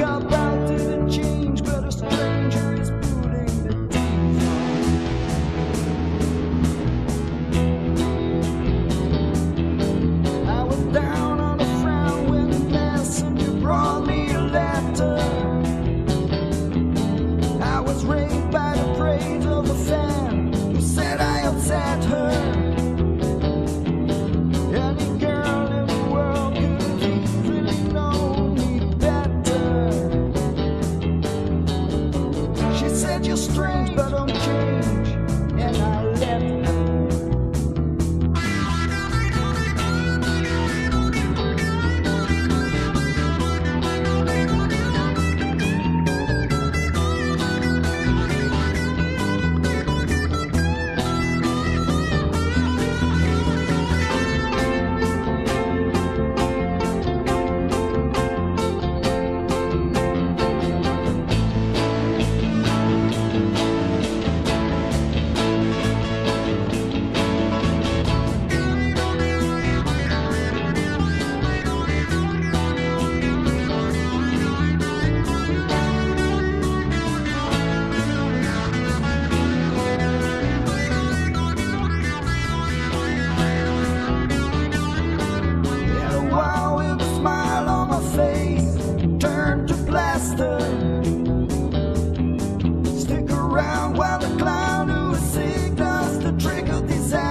got back. Said you're strange, but don't change. And I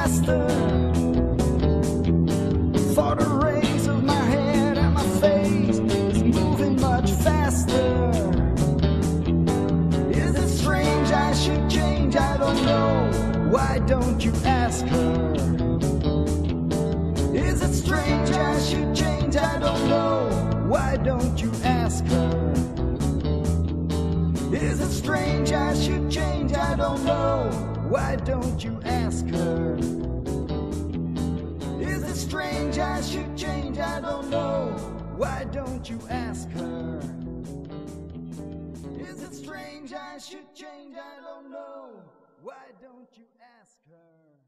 disaster. For the rays of my head and my face is moving much faster. Is it strange I should change? I don't know. Why don't you ask her? Is it strange I should change? I don't know. Why don't you ask her? Should change? I don't know. Why don't you ask her? Is it strange I should change? I don't know. Why don't you ask her? Is it strange I should change? I don't know. Why don't you ask her?